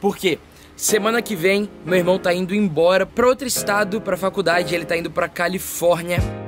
Por quê? Semana que vem, meu irmão tá indo embora pra outro estado, pra faculdade, ele tá indo pra Califórnia.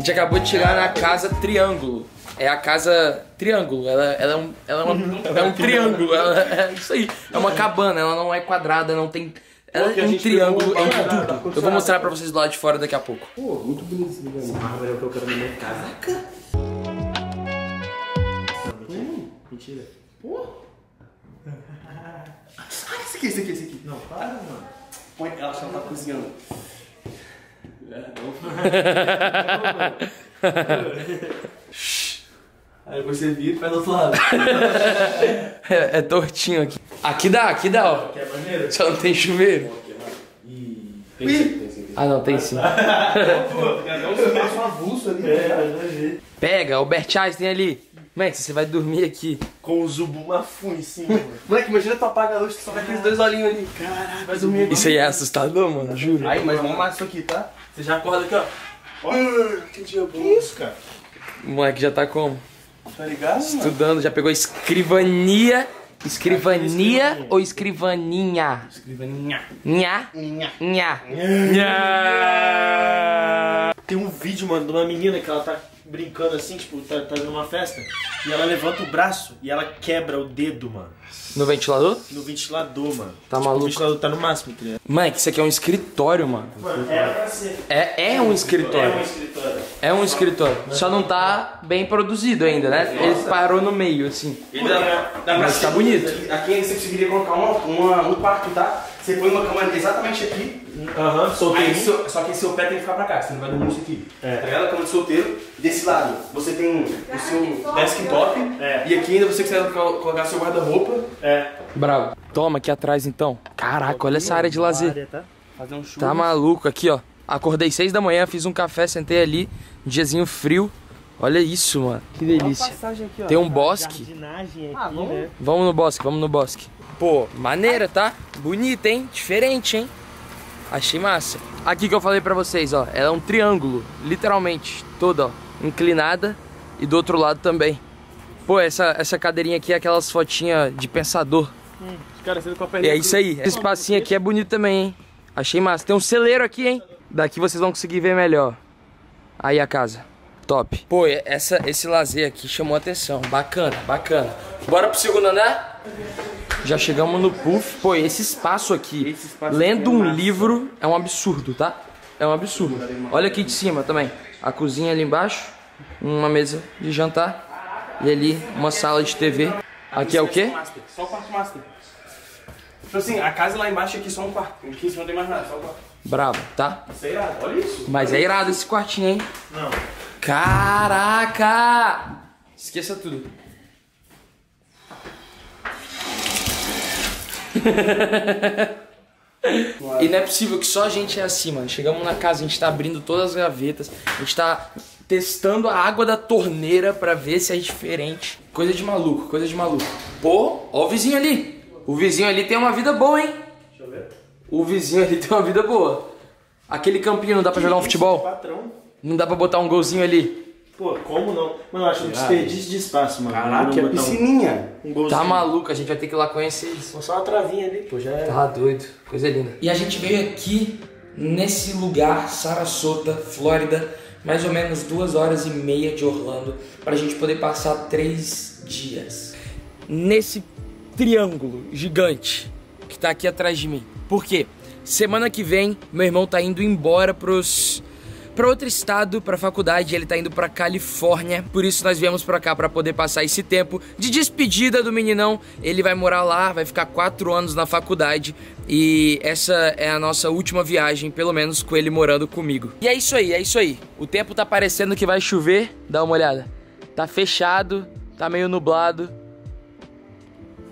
A gente acabou de chegar na casa Triângulo. É a casa Triângulo. Ela, ela é um, ela é uma- é um triângulo. Ela, é isso aí. É uma cabana. Ela não é quadrada, não tem. Ela é um triângulo em tá tudo. Eu vou mostrar pra vocês do lado de fora daqui a pouco. Pô, muito bonito esse lugar. Essa árvore é o que eu quero na minha casa. Hum, mentira. Pô. Ah, esse aqui, esse aqui, esse aqui. Não, para, mano. Põe, ela só tá cozinhando. É. Aí você vira e faz do outro lado. É, é tortinho aqui. Aqui dá, aqui dá, ó. Que é maneiro? Só não tem chuveiro. Ih, tem sim, tem sim. Ah, não, tem sim. Pega, Albert Einstein ali. Max, você vai dormir aqui. Com o Zubumafu em cima, mano. Moleque, imagina tu apaga a luz e só vai aqueles dois olhinhos ali. Caraca, vai dormir aqui. Isso aí é assustador, mano, juro. Aí, mas vamos mais isso aqui, tá? Você já acorda aqui, ó. Olha, que dia bom. Que isso, cara? O moleque já tá como? Tá ligado, mano? Estudando, já pegou escrivania. Escrivania ou escrivaninha? Escrivaninha. Nha? Nha. Nha. Nha. Tem um vídeo, mano, de uma menina que ela tá brincando assim, tipo, tá, tá numa festa. E ela levanta o braço e ela quebra o dedo, mano. No ventilador? No ventilador, mano. Tá Tipo, maluco? O ventilador tá no máximo, tá ligado? Mike, isso aqui é um escritório, mano. Mano, era pra ser. É, é um É um escritório. escritório. É um escritório. Só não tá bem produzido ainda, né? Ele parou no meio, assim. Ele dá, dá pra Mas tá bonito. Aqui, aqui você conseguiria colocar uma, uma- um quarto, tá? Você põe uma cama exatamente aqui. Aham, Uhum, solteiro. só que seu pé tem que ficar pra cá, você não vai dormir isso aqui. É. Tá ligado? Cama de solteiro. Desse lado, você tem o seu desktop. É. E aqui ainda você quiser colo- colocar seu guarda-roupa. É. Bravo. Toma aqui atrás então. Caraca, olha essa área de lazer. Tá? Fazer um churro. Tá maluco aqui, ó. Acordei seis da manhã, fiz um café, sentei ali, um diazinho frio. Olha isso, mano. Que delícia. Tem um bosque. Aqui, né? Vamos no bosque, vamos no bosque. Pô, maneira, tá? Bonita, hein? Diferente, hein? Achei massa. Aqui que eu falei pra vocês, ó. Ela é um triângulo, literalmente. Toda, ó. Inclinada. E do outro lado também. Pô, essa, essa cadeirinha aqui é aquelas fotinhas de pensador. E perna. é isso aí. Esse espacinho aqui é bonito também, hein? Achei massa. Tem um celeiro aqui, hein? Daqui vocês vão conseguir ver melhor. Aí a casa. Top. Pô, essa, esse lazer aqui chamou atenção. Bacana, bacana. Bora pro segundo andar? Já chegamos no puff. Pô, esse espaço aqui, Esse espaço lendo aqui é um massa. livro, é um absurdo, tá? É um absurdo. Olha aqui de cima também. A cozinha ali embaixo. Uma mesa de jantar. E ali uma sala de TV. Aqui é o quê? Só o quarto master. Tipo assim, a casa lá embaixo aqui é só um quarto. Aqui em cima não tem mais nada, só um quarto. Bravo, tá? Isso é irado, olha isso. Mas é irado esse quartinho, hein? Não. Caraca! Esqueça tudo. e não é possível que só a gente é assim, mano. Chegamos na casa, a gente tá abrindo todas as gavetas, a gente tá testando a água da torneira pra ver se é diferente. Coisa de maluco, coisa de maluco. Pô, ó o vizinho ali. O vizinho ali tem uma vida boa, hein? Deixa eu ver. O vizinho ali tem uma vida boa. Aquele campinho não dá pra jogar um futebol? Patrão. Não dá pra botar um golzinho ali? Pô, como não? Mano, eu acho um desperdício de espaço, mano. Caraca, Não é piscininha. Um golzinho. Tá maluco, a gente vai ter que ir lá conhecer eles. Só uma travinha ali, pô, já é. Tá doido, coisa linda. E a gente veio aqui nesse lugar, Sarasota, Flórida, mais ou menos duas horas e meia de Orlando, pra gente poder passar três dias nesse triângulo gigante que tá aqui atrás de mim. Por quê? Semana que vem, meu irmão tá indo embora pros para outro estado, pra faculdade, ele tá indo pra Califórnia. Por isso nós viemos pra cá pra poder passar esse tempo de despedida do meninão. Ele vai morar lá, vai ficar quatro anos na faculdade e essa é a nossa última viagem, pelo menos com ele morando comigo. E é isso aí, é isso aí. O tempo tá parecendo que vai chover. Dá uma olhada. Tá fechado, tá meio nublado,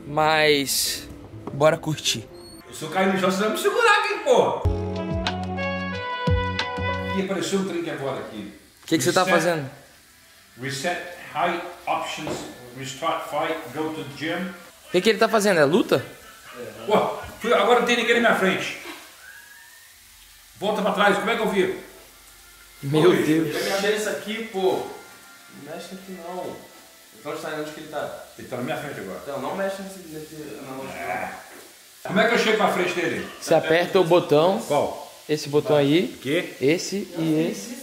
mas bora curtir. Eu cair no chão, você vai me segurar aqui, pô. E apareceu um trem aqui agora aqui. O que, que você tá Reset- fazendo? Reset height options, restart fight, go to gym. O que, que ele tá fazendo? É luta? Pô, fui- agora não tem ninguém na minha frente. Volta pra trás, como é que eu viro? Meu Oi. Deus. Eu mexer isso aqui, pô. Não mexe aqui não. Então está onde que ele tá. Ele tá na minha frente agora. Então, não mexe nesse. nesse não, Como é que eu chego pra frente dele? Você aperta o botão, Qual? Esse botão aí, O quê? esse e esse.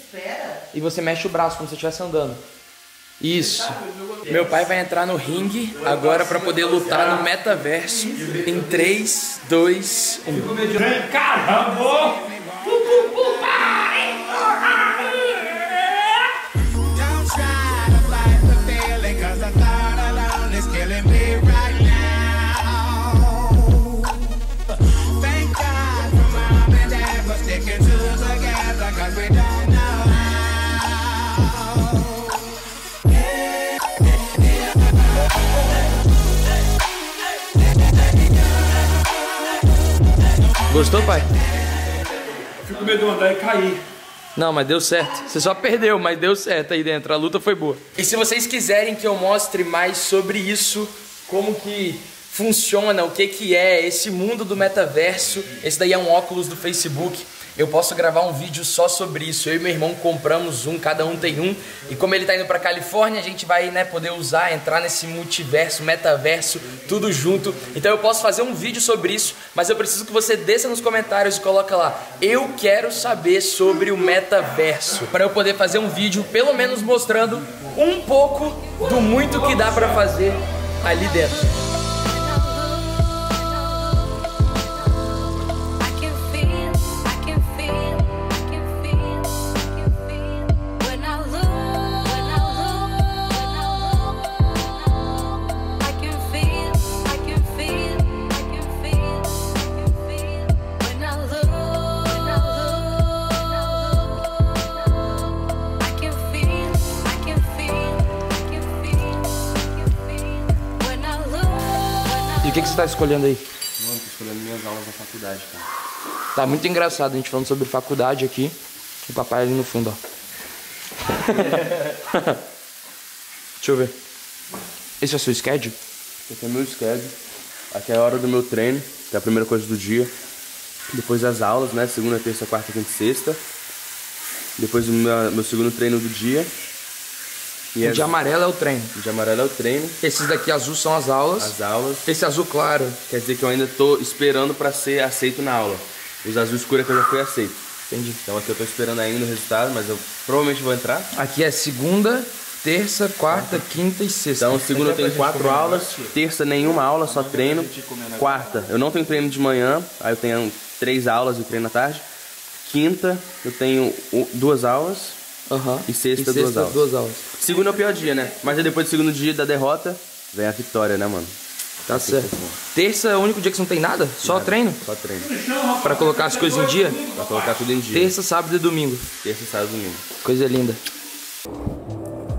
E você mexe o braço como se estivesse andando. Isso. Meu pai vai entrar no ringue agora pra poder lutar no metaverso em 3, 2, 1. Vem, caramba! Gostou, pai? Fico com medo de andar e cair. Não, mas deu certo. Você só perdeu, mas deu certo aí dentro. A luta foi boa. E se vocês quiserem que eu mostre mais sobre isso, como que funciona, o que que é esse mundo do metaverso, esse daí é um óculos do Facebook. Eu posso gravar um vídeo só sobre isso. Eu e meu irmão compramos um, cada um tem um. E como ele tá indo pra Califórnia, a gente vai, né, poder usar, entrar nesse multiverso, metaverso, tudo junto. Então eu posso fazer um vídeo sobre isso, mas eu preciso que você desça nos comentários e coloca lá: "Eu quero saber sobre o metaverso", para eu poder fazer um vídeo pelo menos mostrando um pouco do muito que dá pra fazer ali dentro. Você tá escolhendo aí? Mano, tô escolhendo minhas aulas na faculdade, cara. Tá muito engraçado a gente falando sobre faculdade aqui. O papai ali no fundo, ó. Deixa eu ver. Esse é o seu schedule? Esse é meu schedule. Aqui é a hora do meu treino, que é a primeira coisa do dia. Depois as aulas, né? Segunda, terça, quarta, quinta e sexta. Depois o meu, meu segundo treino do dia. E O as- de amarelo é o treino. o de amarelo é o treino. Esses daqui azul são as aulas. As aulas. Esse azul claro. Quer dizer que eu ainda tô esperando pra ser aceito na aula. Os azul escuro é que eu já fui aceito. Entendi. Então aqui eu tô esperando ainda o resultado, mas eu provavelmente vou entrar. Aqui é segunda, terça, quarta, quinta e sexta. Então, segunda eu tenho quatro aulas, terça nenhuma aula, só treino. Quarta, eu não tenho treino de manhã, aí eu tenho três aulas e treino à tarde. Quinta, eu tenho duas aulas. Aham. E sexta, duas aulas. duas aulas. Segunda é o pior dia, né? Mas aí depois do segundo dia da derrota, vem a vitória, né, mano? Tá certo. Terça é o único dia que você não tem nada? Só treino? Só treino. Pra colocar as coisas em dia? Pra colocar tudo em dia. Terça, sábado e domingo. Terça, sábado e domingo. Coisa linda.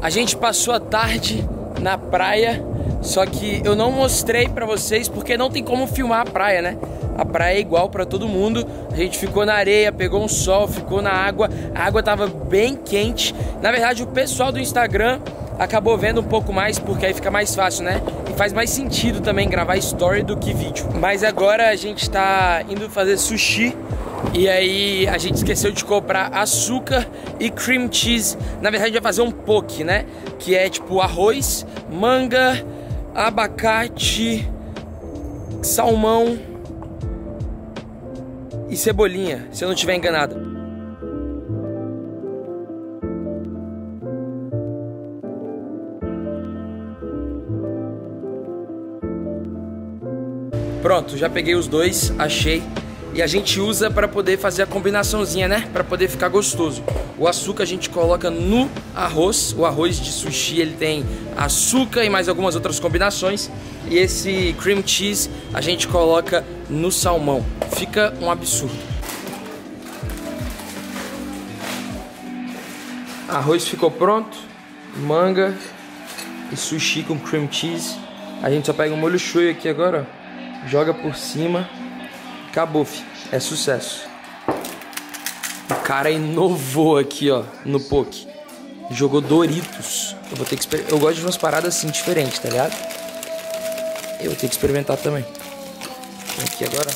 A gente passou a tarde na praia, só que eu não mostrei pra vocês porque não tem como filmar a praia, né? A praia é igual pra todo mundo. A gente ficou na areia, pegou um sol, ficou na água. A água tava bem quente. Na verdade, o pessoal do Instagram acabou vendo um pouco mais porque aí fica mais fácil, né? E faz mais sentido também gravar story do que vídeo. Mas agora a gente tá indo fazer sushi e aí a gente esqueceu de comprar açúcar e cream cheese. Na verdade, a gente vai fazer um poke, né? Que é tipo arroz, manga, abacate, salmão e cebolinha, se eu não estiver enganado. Pronto, já peguei os dois, achei. E a gente usa para poder fazer a combinaçãozinha, né? Para poder ficar gostoso. O açúcar a gente coloca no arroz. O arroz de sushi ele tem açúcar e mais algumas outras combinações. E esse cream cheese a gente coloca no salmão. Fica um absurdo. Arroz ficou pronto. Manga e sushi com cream cheese. A gente só pega o molho shoyu aqui agora, joga por cima. Acabou, fi. É sucesso. O cara inovou aqui, ó, no poke. Jogou Doritos. Eu vou ter que exper- Eu gosto de umas paradas assim diferentes, tá ligado? Eu vou ter que experimentar também. Aqui agora.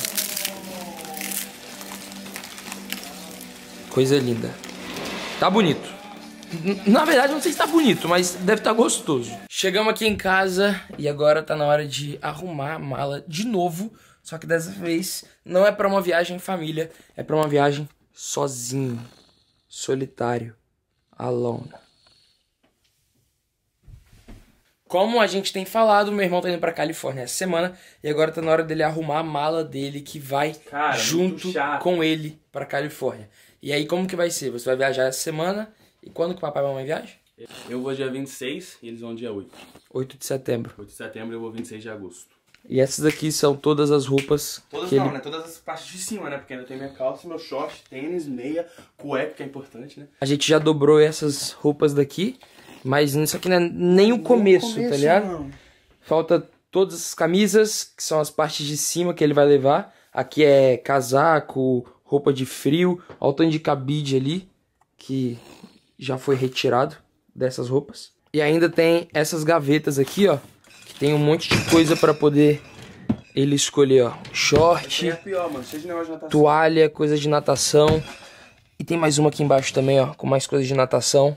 Coisa linda. Tá bonito. Na verdade, não sei se tá bonito, mas deve estar gostoso. Chegamos aqui em casa e agora tá na hora de arrumar a mala de novo. Só que dessa vez não é pra uma viagem em família, é pra uma viagem sozinho, solitário, alone. Como a gente tem falado, meu irmão tá indo pra Califórnia essa semana e agora tá na hora dele arrumar a mala dele que vai Cara, junto com ele pra Califórnia. E aí como que vai ser? Você vai viajar essa semana e quando que o papai e a mamãe viajam? Eu vou dia 26 e eles vão dia 8. 8 de setembro. 8 de setembro eu vou 26 de agosto. E essas aqui são todas as roupas Todas que não, ele... né? Todas as partes de cima, né? Porque ainda tem minha calça, meu short, tênis, meia, cueca, que é importante, né? A gente já dobrou essas roupas daqui, mas isso aqui não é nem o começo, tá ligado? Falta todas as camisas, que são as partes de cima que ele vai levar. Aqui é casaco, roupa de frio, olha o tanto de cabide ali, que já foi retirado dessas roupas. E ainda tem essas gavetas aqui, ó, tem um monte de coisa pra poder ele escolher, ó. Short, É pior, toalha, coisa de natação. E tem mais uma aqui embaixo também, ó, com mais coisas de natação.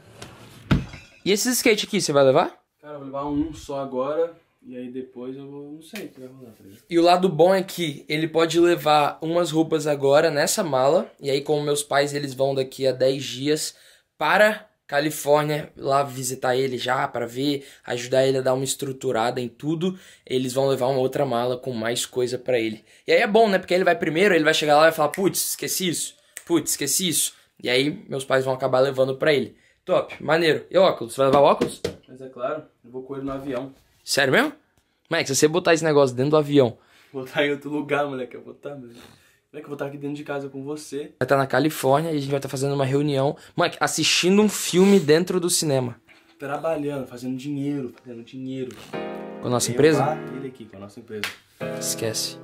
E esses skate aqui, você vai levar? Cara, eu vou levar um só agora. E aí depois eu vou. Não sei o que vai rolar, tá? E o lado bom é que ele pode levar umas roupas agora nessa mala. E aí, como meus pais eles vão daqui a 10 dias para Califórnia, lá visitar ele já para ver, ajudar ele a dar uma estruturada em tudo. Eles vão levar uma outra mala com mais coisa para ele. E aí é bom, né? Porque ele vai primeiro, ele vai chegar lá e vai falar: Putz, esqueci isso. Putz, esqueci isso. E aí, meus pais vão acabar levando para ele. Top, maneiro. E óculos? Você vai levar óculos? Mas é claro, eu vou com ele no avião. Sério mesmo? Max, se você botar esse negócio dentro do avião, Vou estar em outro lugar, moleque. Eu vou estar, moleque. Moleque, eu vou estar aqui dentro de casa com você. vai estar na Califórnia e a gente vai estar fazendo uma reunião, mano, assistindo um filme dentro do cinema. Trabalhando, fazendo dinheiro, fazendo dinheiro. Com a nossa Eu empresa? lá, ele aqui, com a nossa empresa. Esquece.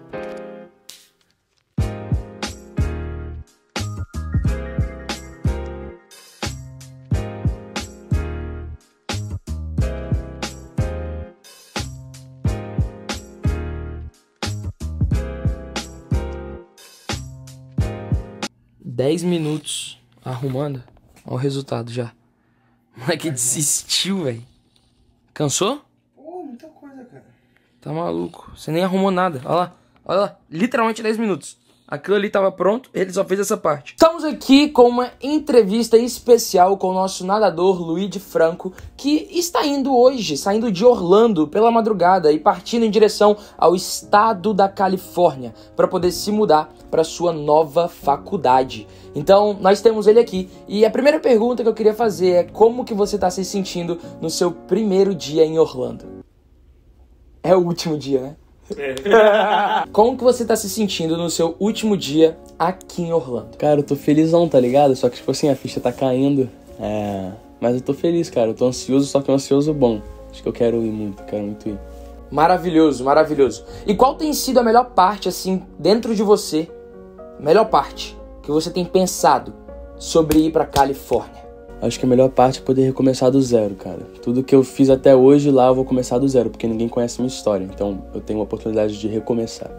Dez minutos arrumando. Olha o resultado já. O moleque desistiu, velho. Cansou? Pô, muita coisa, cara. Tá maluco. Você nem arrumou nada. Olha lá. Olha lá. Literalmente 10 minutos. Aquilo ali tava pronto, ele só fez essa parte. Estamos aqui com uma entrevista especial com o nosso nadador Luigi Franco, que está indo hoje, saindo de Orlando pela madrugada e partindo em direção ao estado da Califórnia para poder se mudar para sua nova faculdade. Então, nós temos ele aqui e a primeira pergunta que eu queria fazer é como que você está se sentindo no seu primeiro dia em Orlando? É o último dia, né? Como que você tá se sentindo no seu último dia aqui em Orlando? Cara, eu tô felizão, tá ligado? Só que, tipo assim, a ficha tá caindo. É. Mas eu tô feliz, cara. Eu tô ansioso, só que um ansioso bom. Acho que eu quero ir muito, quero muito ir. Maravilhoso, maravilhoso. E qual tem sido a melhor parte, assim, dentro de você? Melhor parte que você tem pensado sobre ir pra Califórnia? Acho que a melhor parte é poder recomeçar do zero, cara. Tudo que eu fiz até hoje lá eu vou começar do zero, porque ninguém conhece a minha história. Então eu tenho a oportunidade de recomeçar.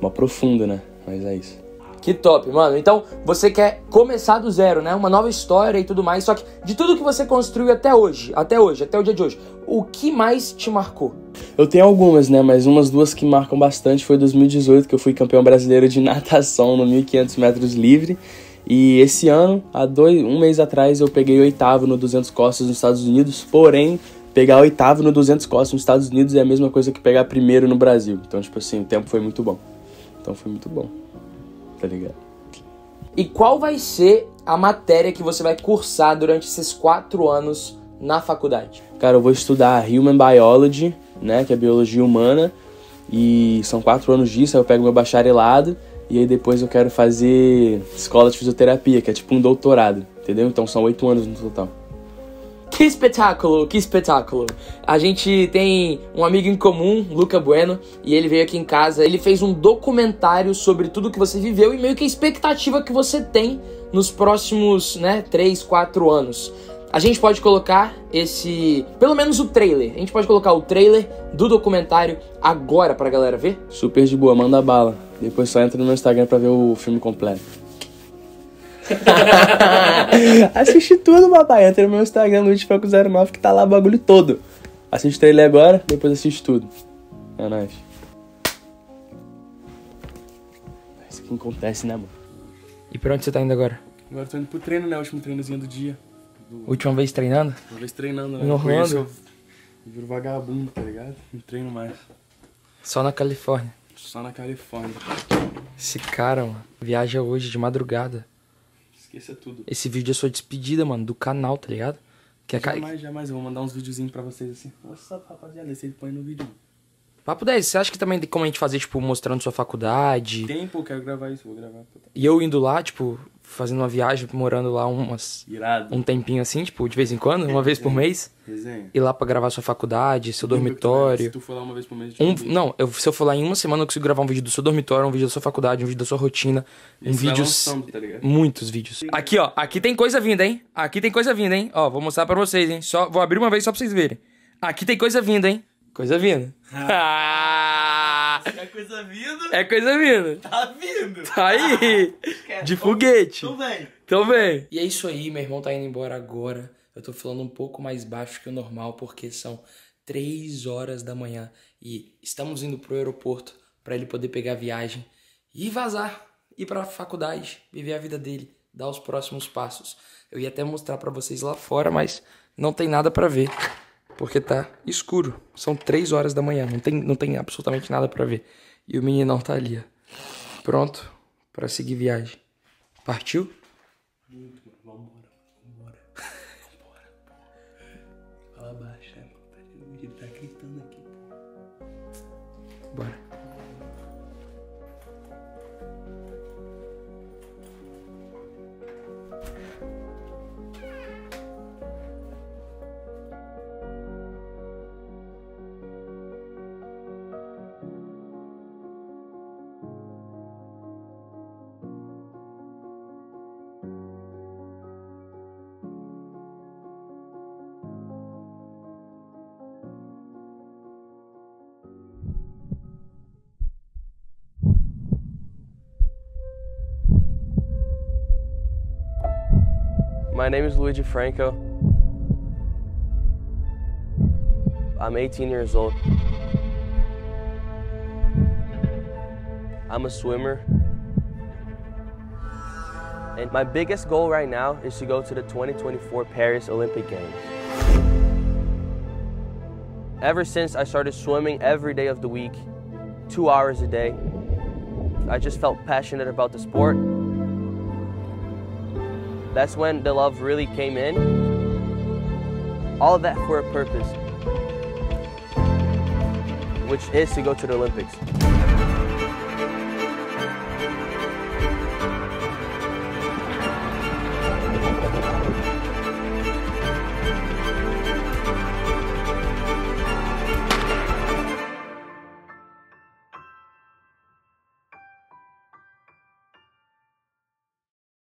Uma profunda, né? Mas é isso. Que top, mano. Então, você quer começar do zero, né? Uma nova história e tudo mais. Só que de tudo que você construiu até hoje, até hoje, até o dia de hoje, o que mais te marcou? Eu tenho algumas, né? Mas umas duas que marcam bastante foi 2018, que eu fui campeão brasileiro de natação no 1500 metros livre. E esse ano, há dois, um mês atrás, eu peguei oitavo no 200 costas nos Estados Unidos. Porém, pegar oitavo no 200 costas nos Estados Unidos é a mesma coisa que pegar primeiro no Brasil. Então, tipo assim, o tempo foi muito bom. Então foi muito bom. Tá ligado? E qual vai ser a matéria que você vai cursar durante esses quatro anos na faculdade? Cara, eu vou estudar Human Biology, né? Que é biologia humana. E são quatro anos disso, aí eu pego meu bacharelado. E aí depois eu quero fazer escola de fisioterapia, que é tipo um doutorado, entendeu? Então são oito anos no total. Que espetáculo, que espetáculo. A gente tem um amigo em comum, Luca Bueno, e ele veio aqui em casa. Ele fez um documentário sobre tudo que você viveu e meio que a expectativa que você tem nos próximos, né, 3, 4 anos. A gente pode colocar esse, pelo menos o trailer. A gente pode colocar o trailer do documentário agora pra galera ver? Super de boa, manda bala. Depois só entra no meu Instagram pra ver o filme completo. Assiste tudo, papai. Entra no meu Instagram, LuizFranco09, que tá lá o bagulho todo. Assiste o trailer agora, depois assiste tudo. É nóis. Isso que acontece, né, mano? E pra onde você tá indo agora? Agora eu tô indo pro treino, né? Último treinozinho do dia. Última vez treinando? Uma vez treinando, né? Isso Orlando? Eu viro vagabundo, tá ligado? Não treino mais. Só na Califórnia. Só na Califórnia. Esse cara, mano, viaja hoje de madrugada. Esqueça tudo. Esse vídeo é sua despedida, mano, do canal, tá ligado? Que é ca- Jamais, jamais. Eu vou mandar uns videozinhos pra vocês assim. Nossa, rapaziada, esse aí põe no vídeo. Papo 10, você acha que também tem como a gente fazer, tipo, mostrando sua faculdade? Tempo, eu quero gravar isso, vou gravar. E eu indo lá, tipo, fazendo uma viagem, morando lá umas, Irado. um tempinho assim, tipo, de vez em quando, uma vez por mês. Resenha. Ir lá pra gravar sua faculdade, seu Se dormitório. tu for lá uma vez por mês, Um, não, eu, se eu for lá em uma semana, eu consigo gravar um vídeo do seu dormitório, um vídeo da sua faculdade, um vídeo da sua rotina, um vai vídeo. tá? Muitos vídeos. Aqui, ó. Aqui tem coisa vinda, hein? Aqui tem coisa vinda, hein? Ó, vou mostrar pra vocês, hein? Só, vou abrir uma vez só pra vocês verem. Aqui tem coisa vinda, hein? Coisa vinda. Ah! É coisa vindo, é coisa vinda. tá vindo. Tá aí. De foguete. Então vem. Então vem. E é isso aí, meu irmão tá indo embora agora. Eu tô falando um pouco mais baixo que o normal, porque são três horas da manhã. E estamos indo pro aeroporto pra ele poder pegar a viagem e vazar. Ir pra faculdade, viver a vida dele, dar os próximos passos. Eu ia até mostrar pra vocês lá fora, mas não tem nada pra ver. Porque tá escuro. São três horas da manhã. Não tem, não tem absolutamente nada pra ver. E o meninão tá ali, ó. Pronto pra seguir viagem. Partiu? Fala baixo, My name is Luigi Franco. I'm 18 years old. I'm a swimmer. And my biggest goal right now is to go to the 2024 Paris Olympic Games. Ever since I started swimming every day of the week, two hours a day, I just felt passionate about the sport that's when the love really came in. All of that for a purpose, which is to go to the Olympics.